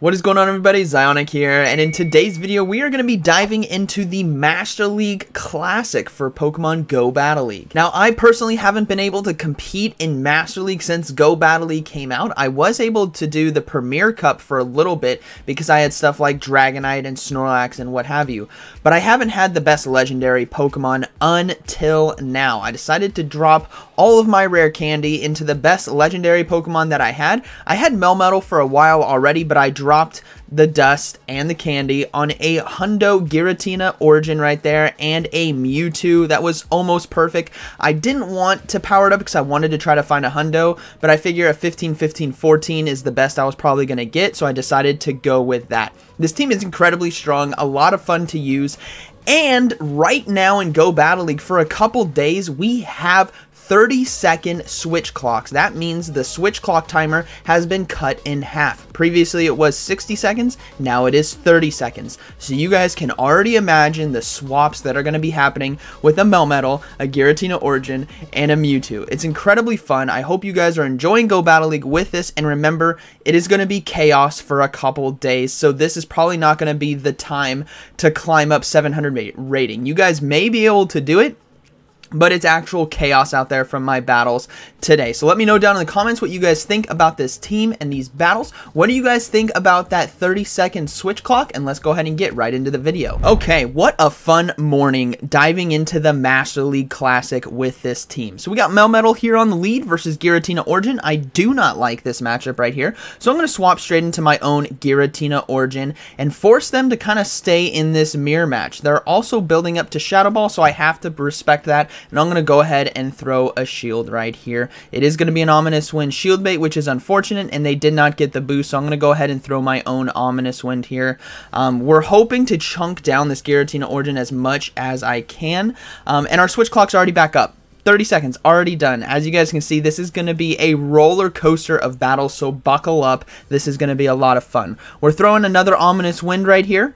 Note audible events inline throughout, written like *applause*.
What is going on everybody, ZyoniK here, and in today's video we are going to be diving into the Master League Classic for Pokemon Go Battle League. Now I personally haven't been able to compete in Master League since Go Battle League came out. I was able to do the Premier Cup for a little bit because I had stuff like Dragonite and Snorlax and what have you, but I haven't had the best legendary Pokemon until now. I decided to drop all of my rare candy into the best legendary Pokemon that I had. I had Melmetal for a while already, but I dropped the dust and the candy on a Hundo Giratina Origin right there and a Mewtwo that was almost perfect. I didn't want to power it up because I wanted to try to find a Hundo, but I figure a 15, 15, 14 is the best I was probably going to get, so I decided to go with that. This team is incredibly strong, a lot of fun to use, and right now in Go Battle League, for a couple days, we have 30 second switch clocks. That means the switch clock timer has been cut in half. Previously it was 60 seconds, now it is 30 seconds. So you guys can already imagine the swaps that are going to be happening with a Melmetal, a Giratina Origin, and a Mewtwo. It's incredibly fun. I hope you guys are enjoying Go Battle League with this, and remember, it is going to be chaos for a couple days, so this is probably not going to be the time to climb up 700 rating. You guys may be able to do it, but it's actual chaos out there from my battles today. So let me know down in the comments what you guys think about this team and these battles. What do you guys think about that 30 second switch clock? And let's go ahead and get right into the video. Okay, what a fun morning diving into the Master League Classic with this team. So we got Melmetal here on the lead versus Giratina Origin. I do not like this matchup right here. So I'm going to swap straight into my own Giratina Origin and force them to kind of stay in this mirror match. They're also building up to Shadow Ball, so I have to respect that and I'm going to go ahead and throw a shield right here. It is going to be an Ominous Wind shield bait, which is unfortunate, and they did not get the boost, so I'm going to go ahead and throw my own Ominous Wind here. Um, we're hoping to chunk down this Giratina Origin as much as I can, um, and our switch clock's already back up. 30 seconds already done as you guys can see this is going to be a roller coaster of battles so buckle up this is going to be a lot of fun we're throwing another ominous wind right here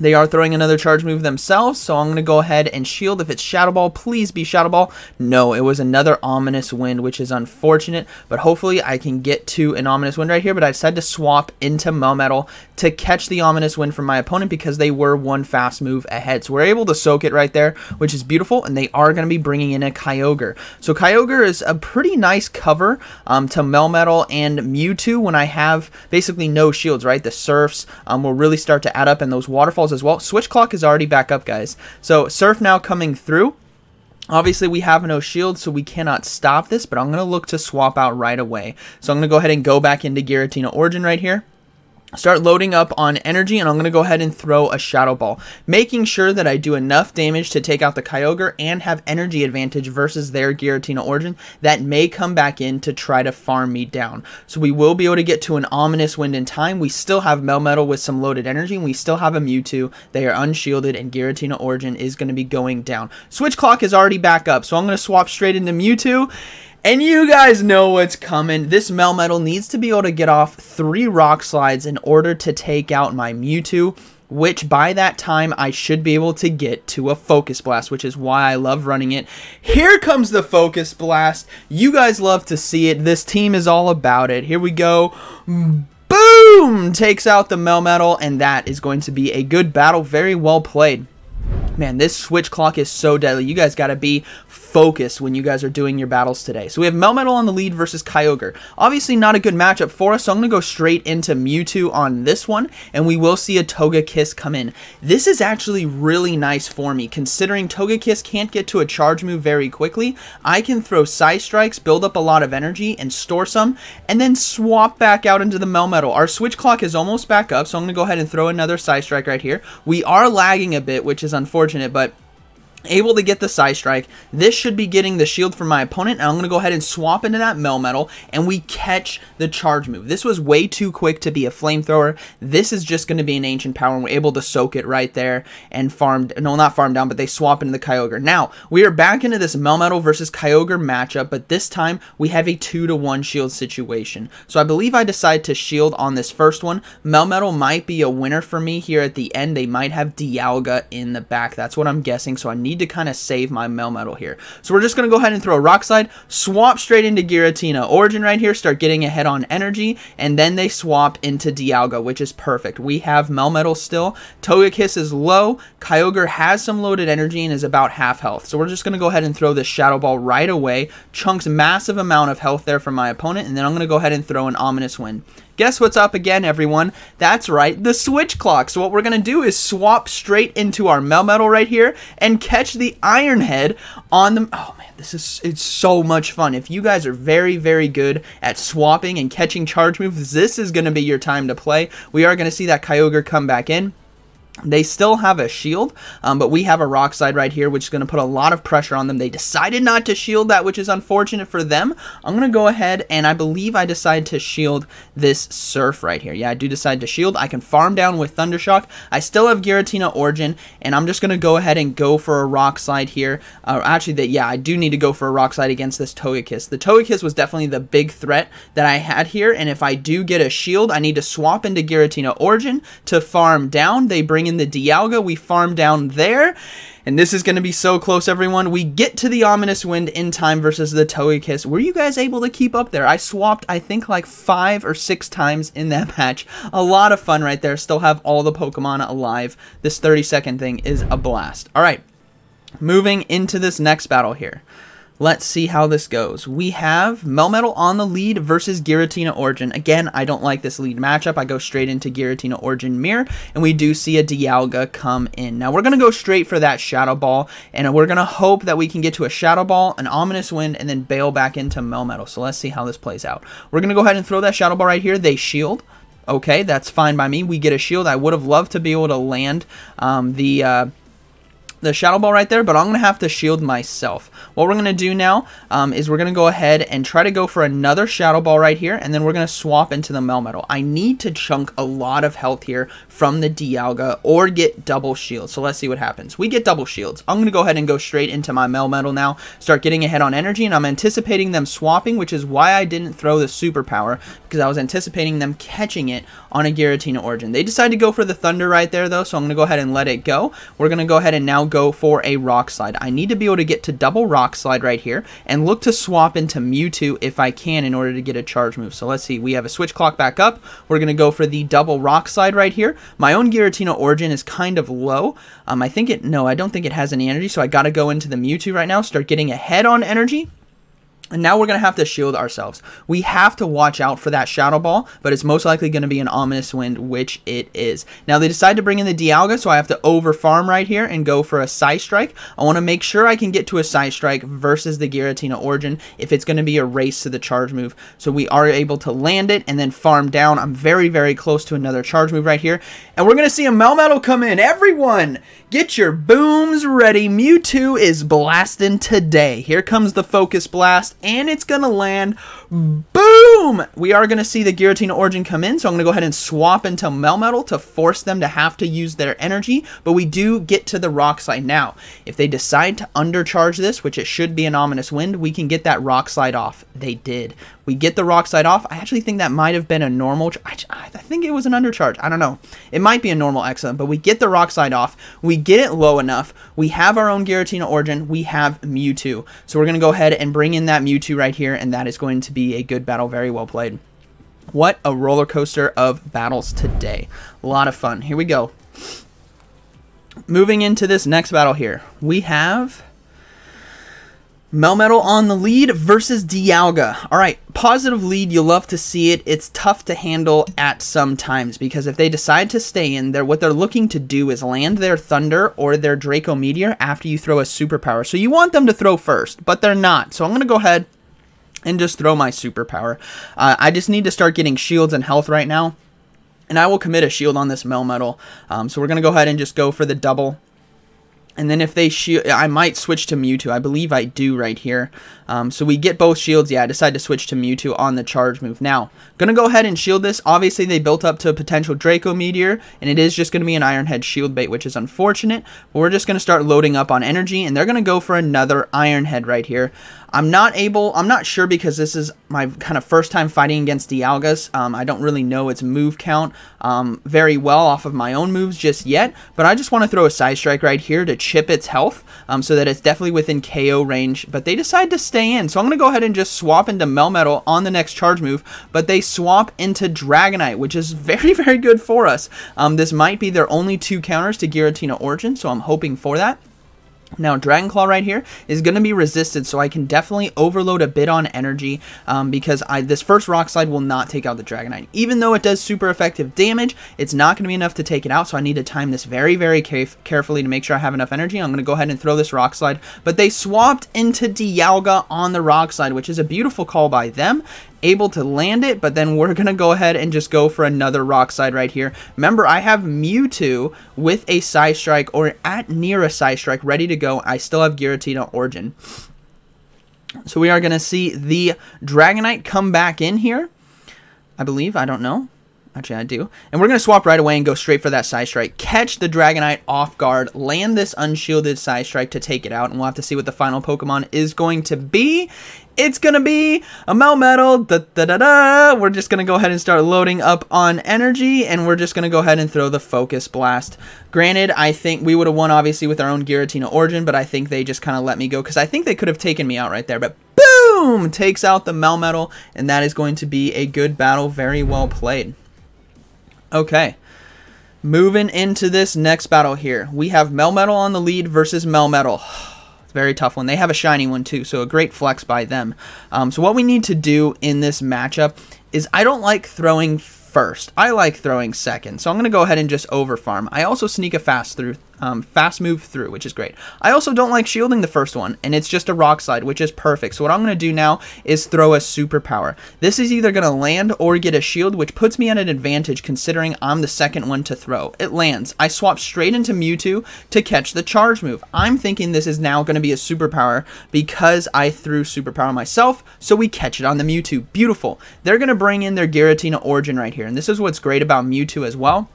they are throwing another charge move themselves, so I'm going to go ahead and shield. If it's Shadow Ball, please be Shadow Ball. No, it was another Ominous Wind, which is unfortunate, but hopefully I can get to an Ominous Wind right here, but I decided to swap into Melmetal to catch the Ominous Wind from my opponent because they were one fast move ahead. So we're able to soak it right there, which is beautiful, and they are going to be bringing in a Kyogre. So Kyogre is a pretty nice cover um, to Melmetal and Mewtwo when I have basically no shields, right? The Surfs um, will really start to add up, and those Waterfalls waterfalls as well. Switch clock is already back up, guys. So Surf now coming through. Obviously, we have no shield, so we cannot stop this, but I'm going to look to swap out right away. So I'm going to go ahead and go back into Giratina Origin right here start loading up on energy and I'm going to go ahead and throw a shadow ball. Making sure that I do enough damage to take out the Kyogre and have energy advantage versus their Giratina Origin that may come back in to try to farm me down. So we will be able to get to an ominous wind in time. We still have Melmetal with some loaded energy and we still have a Mewtwo. They are unshielded and Giratina Origin is going to be going down. Switch clock is already back up so I'm going to swap straight into Mewtwo and you guys know what's coming. This Melmetal needs to be able to get off three rock slides in order to take out my Mewtwo which by that time I should be able to get to a Focus Blast, which is why I love running it. Here comes the Focus Blast. You guys love to see it. This team is all about it. Here we go. Boom! Takes out the Melmetal, and that is going to be a good battle. Very well played. Man, this switch clock is so deadly. You guys got to be focus when you guys are doing your battles today. So we have Melmetal on the lead versus Kyogre. Obviously not a good matchup for us, so I'm going to go straight into Mewtwo on this one, and we will see a Togekiss come in. This is actually really nice for me, considering Togekiss can't get to a charge move very quickly. I can throw Psystrikes, build up a lot of energy, and store some, and then swap back out into the Melmetal. Our switch clock is almost back up, so I'm going to go ahead and throw another Psystrike right here. We are lagging a bit, which is unfortunate, but able to get the Psystrike. This should be getting the shield from my opponent, and I'm going to go ahead and swap into that Melmetal, and we catch the charge move. This was way too quick to be a flamethrower. This is just going to be an Ancient Power, and we're able to soak it right there and farm no, not farm down, but they swap into the Kyogre. Now, we are back into this Melmetal versus Kyogre matchup, but this time we have a 2 to one shield situation. So I believe I decide to shield on this first one. Melmetal might be a winner for me here at the end. They might have Dialga in the back. That's what I'm guessing, so I need need to kind of save my Melmetal here. So we're just going to go ahead and throw a Rock Slide, swap straight into Giratina. Origin right here, start getting ahead on energy, and then they swap into Dialga, which is perfect. We have Melmetal still. Togekiss is low. Kyogre has some loaded energy and is about half health. So we're just going to go ahead and throw this Shadow Ball right away. Chunks massive amount of health there from my opponent, and then I'm going to go ahead and throw an Ominous Wind. Guess what's up again, everyone? That's right, the switch clock. So what we're going to do is swap straight into our Melmetal right here and catch the Iron Head on the... Oh, man, this is it's so much fun. If you guys are very, very good at swapping and catching charge moves, this is going to be your time to play. We are going to see that Kyogre come back in. They still have a shield, um, but we have a rock slide right here, which is going to put a lot of pressure on them. They decided not to shield that, which is unfortunate for them. I'm going to go ahead and I believe I decide to shield this surf right here. Yeah, I do decide to shield. I can farm down with Thundershock. I still have Giratina Origin, and I'm just going to go ahead and go for a rock slide here. Uh, actually, that yeah, I do need to go for a rock slide against this Togekiss. The Togekiss was definitely the big threat that I had here, and if I do get a shield, I need to swap into Giratina Origin to farm down. They bring in in the Dialga. We farm down there. And this is going to be so close, everyone. We get to the Ominous Wind in time versus the Togekiss. Were you guys able to keep up there? I swapped, I think, like five or six times in that *laughs* match. A lot of fun right there. Still have all the Pokemon alive. This 30-second thing is a blast. All right, moving into this next battle here. Let's see how this goes. We have Melmetal on the lead versus Giratina Origin. Again, I don't like this lead matchup. I go straight into Giratina Origin Mirror, and we do see a Dialga come in. Now, we're going to go straight for that Shadow Ball, and we're going to hope that we can get to a Shadow Ball, an Ominous Wind, and then bail back into Melmetal. So let's see how this plays out. We're going to go ahead and throw that Shadow Ball right here. They shield. Okay, that's fine by me. We get a shield. I would have loved to be able to land um, the... Uh, the Shadow Ball right there, but I'm going to have to shield myself. What we're going to do now um, is we're going to go ahead and try to go for another Shadow Ball right here, and then we're going to swap into the Melmetal. I need to chunk a lot of health here from the Dialga or get double shields. So let's see what happens. We get double shields. I'm going to go ahead and go straight into my Melmetal now, start getting ahead on energy, and I'm anticipating them swapping, which is why I didn't throw the Superpower, because I was anticipating them catching it on a Giratina Origin. They decided to go for the Thunder right there, though, so I'm going to go ahead and let it go. We're going to go ahead and now go for a Rock Slide. I need to be able to get to double Rock Slide right here and look to swap into Mewtwo if I can in order to get a charge move. So let's see. We have a Switch Clock back up. We're going to go for the double Rock Slide right here. My own Giratina Origin is kind of low. Um, I think it, no, I don't think it has any energy, so I got to go into the Mewtwo right now, start getting ahead on energy. And now we're going to have to shield ourselves. We have to watch out for that Shadow Ball, but it's most likely going to be an Ominous Wind, which it is. Now, they decide to bring in the Dialga, so I have to over farm right here and go for a Psystrike. I want to make sure I can get to a Psystrike versus the Giratina Origin if it's going to be a race to the charge move. So we are able to land it and then farm down. I'm very, very close to another charge move right here. And we're going to see a Melmetal come in. Everyone, get your booms ready. Mewtwo is blasting today. Here comes the Focus Blast and it's going to land. Boom! We are going to see the Giratina Origin come in, so I'm going to go ahead and swap into Melmetal to force them to have to use their energy, but we do get to the Rock Slide. Now, if they decide to undercharge this, which it should be an Ominous Wind, we can get that Rock Slide off. They did. We get the Rock Slide off. I actually think that might have been a normal... I, I think it was an undercharge. I don't know. It might be a normal excellent, but we get the Rock Slide off. We get it low enough. We have our own Giratina Origin. We have Mewtwo. So we're going to go ahead and bring in that Mewtwo right here, and that is going to be a good battle. Very well played. What a roller coaster of battles today. A lot of fun. Here we go. Moving into this next battle here, we have Melmetal on the lead versus Dialga. All right, positive lead. You love to see it. It's tough to handle at some times because if they decide to stay in there, what they're looking to do is land their Thunder or their Draco Meteor after you throw a Superpower. So you want them to throw first, but they're not. So I'm going to go ahead and just throw my Superpower. Uh, I just need to start getting shields and health right now. And I will commit a shield on this Melmetal. Um, so we're going to go ahead and just go for the double and then if they shield, I might switch to Mewtwo. I believe I do right here. Um, so we get both shields. Yeah, I decide to switch to Mewtwo on the charge move. Now, gonna go ahead and shield this. Obviously, they built up to a potential Draco Meteor, and it is just gonna be an Iron Head shield bait, which is unfortunate. But we're just gonna start loading up on energy, and they're gonna go for another Iron Head right here. I'm not able, I'm not sure because this is my kind of first time fighting against Dialgas. Um, I don't really know its move count um, very well off of my own moves just yet, but I just want to throw a Psystrike right here to chip its health um, so that it's definitely within KO range, but they decide to stay in. So I'm going to go ahead and just swap into Melmetal on the next charge move, but they swap into Dragonite, which is *laughs* very, very good for us. Um, this might be their only two counters to Giratina Origin, so I'm hoping for that. Now, Dragon Claw right here is going to be resisted, so I can definitely overload a bit on energy um, because I, this first Rock Slide will not take out the Dragonite. Even though it does super effective damage, it's not going to be enough to take it out, so I need to time this very, very carefully to make sure I have enough energy. I'm going to go ahead and throw this Rock Slide, but they swapped into Dialga on the Rock Slide, which is a beautiful call by them, able to land it, but then we're going to go ahead and just go for another rock slide right here. Remember, I have Mewtwo with a Psy Strike or at near a Psy Strike ready to go. I still have Giratina Origin. So we are going to see the Dragonite come back in here. I believe. I don't know. Actually, I do. And we're going to swap right away and go straight for that Psy Strike. Catch the Dragonite off guard. Land this Unshielded Psy Strike to take it out. And we'll have to see what the final Pokemon is going to be. It's to be a Melmetal. Da, da, da, da. We're just to go ahead and start loading up on energy. And we're just to go ahead and throw the Focus Blast. Granted, I think we would have won, obviously, with our own Giratina Origin. But I think they just kind of let me go. Because I think they could have taken me out right there. But boom! Takes out the Melmetal. And that is going to be a good battle. Very well played. Okay. Moving into this next battle here. We have Melmetal on the lead versus Melmetal. *sighs* It's very tough one. They have a shiny one too, so a great flex by them. Um, so what we need to do in this matchup is I don't like throwing first. I like throwing second, so I'm going to go ahead and just over farm. I also sneak a fast through, um, fast move through, which is great. I also don't like shielding the first one, and it's just a rock slide, which is perfect. So what I'm going to do now is throw a superpower. This is either going to land or get a shield, which puts me at an advantage considering I'm the second one to throw. It lands. I swap straight into Mewtwo to catch the charge move. I'm thinking this is now going to be a superpower because I threw superpower myself, so we catch it on the Mewtwo. Beautiful. They're going to bring in their Giratina Origin right here here. And this is what's great about Mewtwo as well.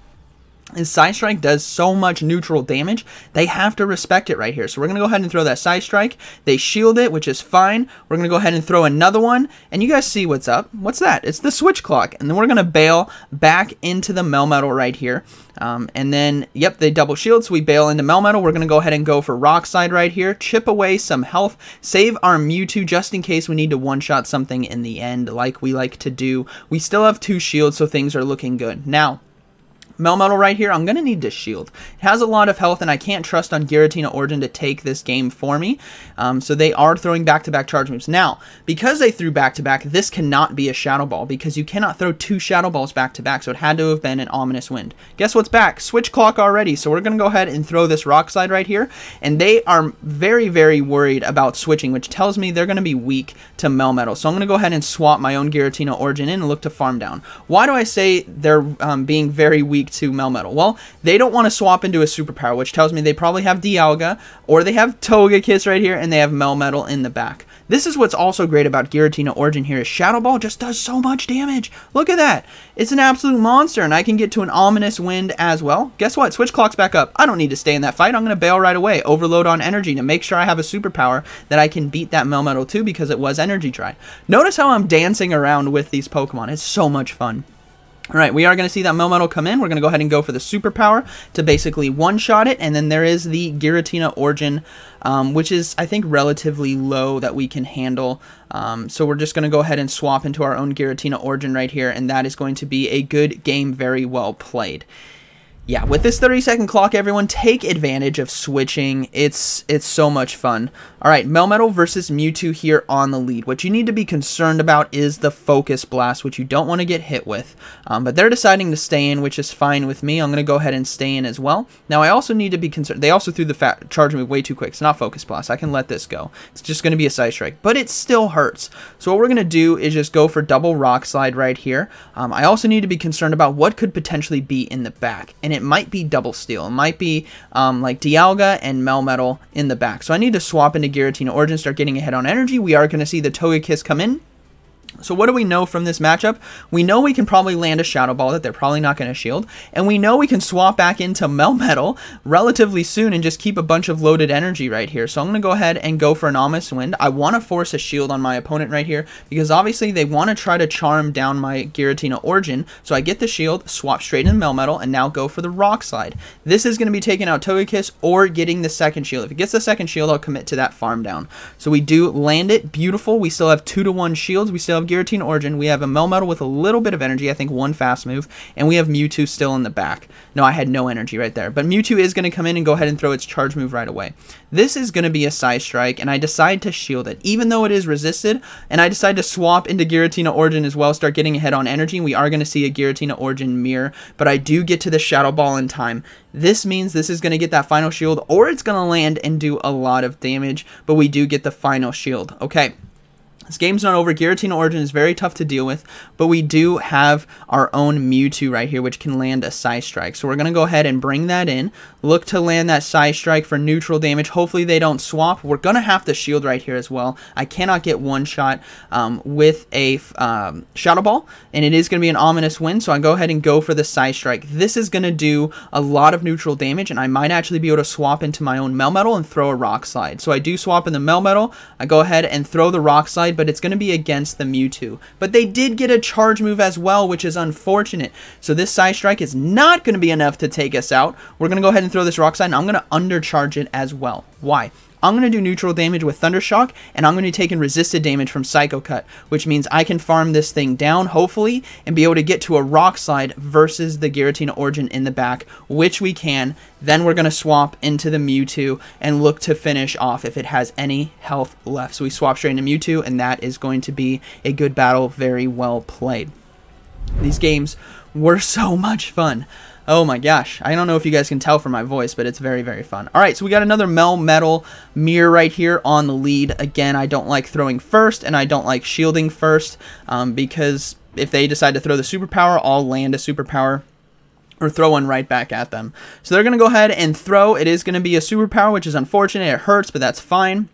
His Psy Strike does so much neutral damage, they have to respect it right here. So we're going to go ahead and throw that Psy Strike. They shield it, which is fine. We're going to go ahead and throw another one. And you guys see what's up. What's that? It's the Switch Clock. And then we're going to bail back into the Melmetal right here. Um, and then, yep, they double shield, so we bail into Melmetal. We're going to go ahead and go for Rock Slide right here. Chip away some health. Save our Mewtwo just in case we need to one-shot something in the end like we like to do. We still have two shields, so things are looking good. Now, Melmetal right here, I'm going to need to shield. It has a lot of health, and I can't trust on Giratina Origin to take this game for me. Um, so they are throwing back-to-back -back charge moves. Now, because they threw back-to-back, -back, this cannot be a Shadow Ball, because you cannot throw two Shadow Balls back-to-back, -back, so it had to have been an Ominous Wind. Guess what's back? Switch Clock already, so we're going to go ahead and throw this Rock Slide right here, and they are very, very worried about switching, which tells me they're going to be weak to Melmetal. So I'm going to go ahead and swap my own Giratina Origin in and look to farm down. Why do I say they're um, being very weak to Melmetal? Well, they don't want to swap into a superpower, which tells me they probably have Dialga, or they have Togekiss right here, and they have Melmetal in the back. This is what's also great about Giratina Origin here is Shadow Ball just does so much damage. Look at that. It's an absolute monster, and I can get to an Ominous Wind as well. Guess what? Switch Clock's back up. I don't need to stay in that fight. I'm going to bail right away. Overload on energy to make sure I have a superpower that I can beat that Melmetal too because it was energy dry. Notice how I'm dancing around with these Pokemon. It's so much fun. All right, we are going to see that Melmetal come in. We're going to go ahead and go for the superpower to basically one-shot it, and then there is the Giratina Origin, um, which is, I think, relatively low that we can handle. Um, so we're just going to go ahead and swap into our own Giratina Origin right here, and that is going to be a good game, very well played yeah, with this 30 second clock, everyone take advantage of switching. It's it's so much fun. All right, Melmetal versus Mewtwo here on the lead. What you need to be concerned about is the Focus Blast, which you don't want to get hit with. Um, but they're deciding to stay in, which is fine with me. I'm going to go ahead and stay in as well. Now, I also need to be concerned. They also threw the charge move way too quick. It's not Focus Blast. I can let this go. It's just going to be a Psystrike, but it still hurts. So what we're going to do is just go for double Rock Slide right here. Um, I also need to be concerned about what could potentially be in the back. And it might be double steel. It might be um, like Dialga and Melmetal in the back. So I need to swap into Giratina Origin, start getting ahead on energy. We are going to see the Togekiss come in. So what do we know from this matchup? We know we can probably land a Shadow Ball that they're probably not going to shield, and we know we can swap back into Melmetal relatively soon and just keep a bunch of loaded energy right here. So I'm going to go ahead and go for an Ominous Wind. I want to force a shield on my opponent right here because obviously they want to try to charm down my Giratina Origin. So I get the shield, swap straight into Melmetal, and now go for the Rock Slide. This is going to be taking out Togekiss or getting the second shield. If it gets the second shield, I'll commit to that farm down. So we do land it. Beautiful. We still have 2 to 1 shields. We still have Giratina Origin. We have a Melmetal with a little bit of energy, I think one fast move, and we have Mewtwo still in the back. No, I had no energy right there, but Mewtwo is going to come in and go ahead and throw its charge move right away. This is going to be a Psy Strike, and I decide to shield it, even though it is resisted, and I decide to swap into Giratina Origin as well, start getting ahead on energy. We are going to see a Giratina Origin mirror, but I do get to the Shadow Ball in time. This means this is going to get that final shield, or it's going to land and do a lot of damage, but we do get the final shield. Okay. This game's not over. Giratina Origin is very tough to deal with, but we do have our own Mewtwo right here, which can land a Psy Strike. So we're going to go ahead and bring that in. Look to land that Psy Strike for neutral damage. Hopefully they don't swap. We're going to have to shield right here as well. I cannot get one shot um, with a um, Shadow Ball, and it is going to be an Ominous Wind, so I go ahead and go for the Psy Strike. This is going to do a lot of neutral damage, and I might actually be able to swap into my own Melmetal and throw a Rock Slide. So I do swap in the Melmetal. I go ahead and throw the Rock Slide, but it's going to be against the Mewtwo. But they did get a charge move as well, which is unfortunate. So this Psy Strike is not going to be enough to take us out. We're going to go ahead and throw this Rock Slide, and I'm going to undercharge it as well. Why? I'm going to do neutral damage with Thunder Shock, and I'm going to take in resisted damage from Psycho Cut, which means I can farm this thing down, hopefully, and be able to get to a Rock Slide versus the Giratina Origin in the back, which we can. Then we're going to swap into the Mewtwo and look to finish off if it has any health left. So we swap straight into Mewtwo, and that is going to be a good battle, very well played. These games were *laughs* so much fun. Oh my gosh. I don't know if you guys can tell from my voice, but it's very, very fun. All right, so we got another Melmetal mirror right here on the lead. Again, I don't like throwing first, and I don't like shielding first, um, because if they decide to throw the superpower, I'll land a superpower or throw one right back at them. So they're going to go ahead and throw. It is going to be a superpower, which is unfortunate. It hurts, but that's fine.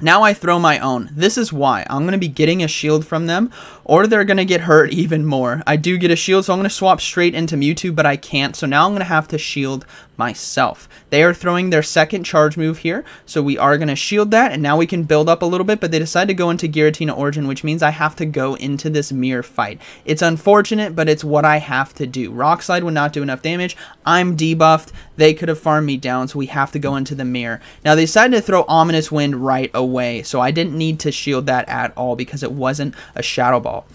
Now I throw my own. This is why. I'm going to be getting a shield from them, or they're going to get hurt even more. I do get a shield, so I'm going to swap straight into Mewtwo, but I can't, so now I'm going to have to shield myself. They are throwing their second charge move here, so we are going to shield that, and now we can build up a little bit, but they decide to go into Giratina Origin, which means I have to go into this mirror fight. It's unfortunate, but it's what I have to do. Rock Slide would not do enough damage. I'm debuffed. They could have farmed me down, so we have to go into the mirror. Now, they decided to throw Ominous Wind right away, so I didn't need to shield that at all because it wasn't a Shadow Ball.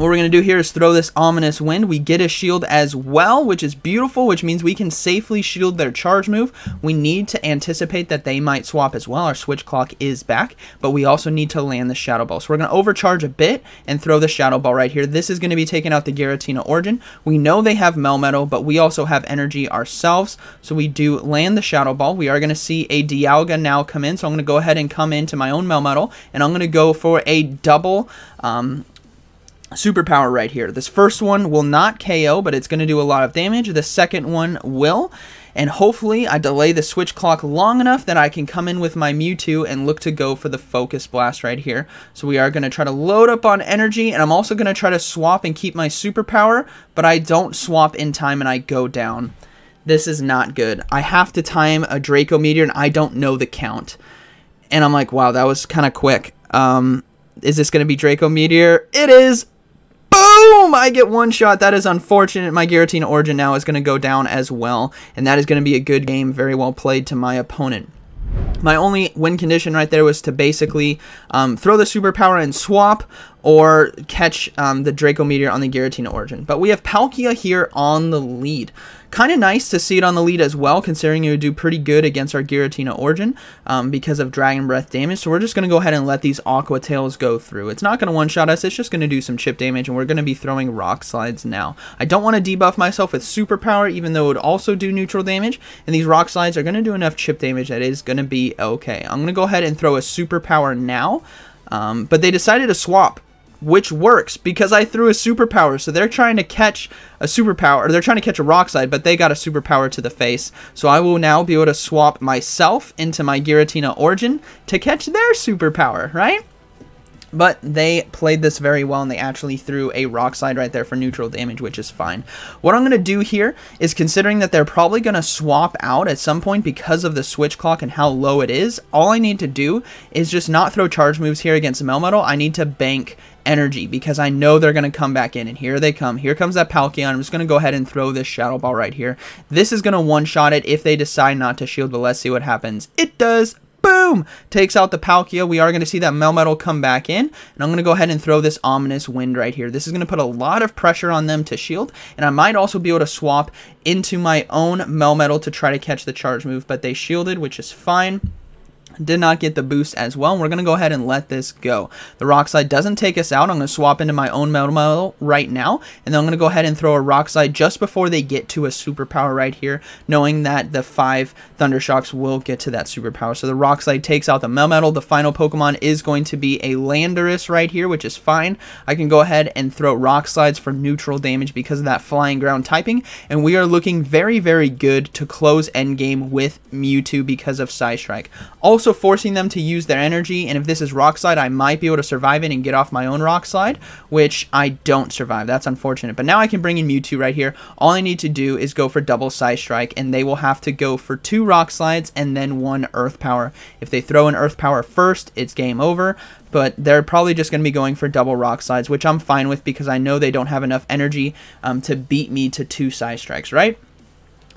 What we're going to do here is throw this Ominous Wind. We get a shield as well, which is beautiful, which means we can safely shield their charge move. We need to anticipate that they might swap as well. Our switch clock is back, but we also need to land the Shadow Ball. So we're going to overcharge a bit and throw the Shadow Ball right here. This is going to be taking out the Giratina Origin. We know they have Melmetal, but we also have energy ourselves, so we do land the Shadow Ball. We are going to see a Dialga now come in, so I'm going to go ahead and come into my own Melmetal, and I'm going to go for a double um, superpower right here. This first one will not KO, but it's going to do a lot of damage. The second one will. And hopefully I delay the switch clock long enough that I can come in with my Mewtwo and look to go for the Focus Blast right here. So we are going to try to load up on energy, and I'm also going to try to swap and keep my superpower, but I don't swap in time and I go down. This is not good. I have to time a Draco Meteor, and I don't know the count. And I'm like, wow, that was kind of quick. Um, is this going to be Draco Meteor? It is! Boom! I get one shot. That is unfortunate. My Giratina Origin now is going to go down as well. And that is going to be a good game. Very well played to my opponent. My only win condition right there was to basically um, throw the superpower and swap or catch um, the Draco Meteor on the Giratina Origin. But we have Palkia here on the lead. Kind of nice to see it on the lead as well, considering it would do pretty good against our Giratina Origin um, because of Dragon Breath damage. So we're just going to go ahead and let these Aqua Tails go through. It's not going to one-shot us, it's just going to do some chip damage, and we're going to be throwing Rock Slides now. I don't want to debuff myself with Superpower, even though it would also do neutral damage, and these Rock Slides are going to do enough chip damage that is going to be okay. I'm going to go ahead and throw a Superpower now, um, but they decided to swap which works because I threw a superpower. So they're trying to catch a superpower, or they're trying to catch a rock slide, but they got a superpower to the face. So I will now be able to swap myself into my Giratina Origin to catch their superpower, right? But they played this very well and they actually threw a rock slide right there for neutral damage, which is fine. What I'm going to do here is considering that they're probably going to swap out at some point because of the switch clock and how low it is, all I need to do is just not throw charge moves here against Melmetal. I need to bank energy because I know they're going to come back in. And here they come. Here comes that Palkia. I'm just going to go ahead and throw this Shadow Ball right here. This is going to one-shot it if they decide not to shield, but let's see what happens. It does Boom! Takes out the Palkia. We are going to see that Melmetal come back in. And I'm going to go ahead and throw this Ominous Wind right here. This is going to put a lot of pressure on them to shield. And I might also be able to swap into my own Melmetal to try to catch the charge move. But they shielded, which is fine did not get the boost as well. We're going to go ahead and let this go. The rock slide doesn't take us out. I'm going to swap into my own Melmetal right now. And then I'm going to go ahead and throw a rock slide just before they get to a superpower right here, knowing that the five thunder shocks will get to that superpower. So the rock slide takes out the Melmetal. The final Pokemon is going to be a Landorus right here, which is fine. I can go ahead and throw rock slides for neutral damage because of that flying ground typing. And we are looking very, very good to close endgame with Mewtwo because of Psystrike. Also, also forcing them to use their energy, and if this is Rock Slide, I might be able to survive it and get off my own Rock Slide, which I don't survive. That's unfortunate. But now I can bring in Mewtwo right here. All I need to do is go for double Psystrike, and they will have to go for two Rock Slides and then one Earth Power. If they throw an Earth Power first, it's game over but they're probably just going to be going for double rock slides, which I'm fine with because I know they don't have enough energy um, to beat me to two Psystrikes, right?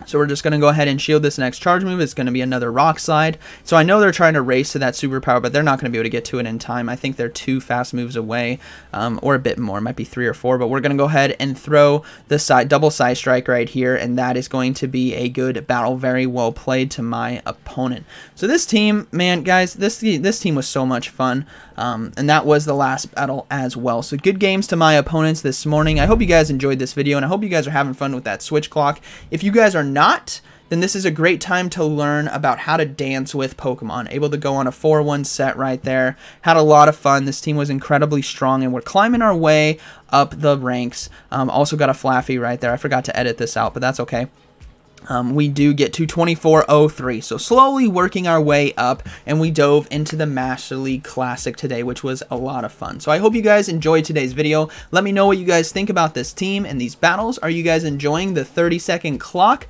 So we're just going to go ahead and shield this next charge move. It's going to be another rock slide. So I know they're trying to race to that superpower, but they're not going to be able to get to it in time. I think they're two fast moves away, um, or a bit more. It might be three or four, but we're going to go ahead and throw the side double Psystrike right here, and that is going to be a good battle. Very well played to my opponent. So this team, man, guys, this this team was so much fun. Um, and that was the last battle as well. So good games to my opponents this morning. I hope you guys enjoyed this video, and I hope you guys are having fun with that switch clock. If you guys are not, then this is a great time to learn about how to dance with Pokemon. Able to go on a 4-1 set right there. Had a lot of fun. This team was incredibly strong, and we're climbing our way up the ranks. Um, also got a Flaaffy right there. I forgot to edit this out, but that's okay um, we do get to 24.03. So slowly working our way up, and we dove into the Master League Classic today, which was a lot of fun. So I hope you guys enjoyed today's video. Let me know what you guys think about this team and these battles. Are you guys enjoying the 30 second clock?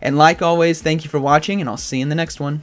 And like always, thank you for watching, and I'll see you in the next one.